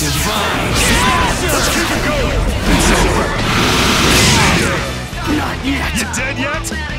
It's fine. Let's keep it going. It's over. Not yet. You dead yet?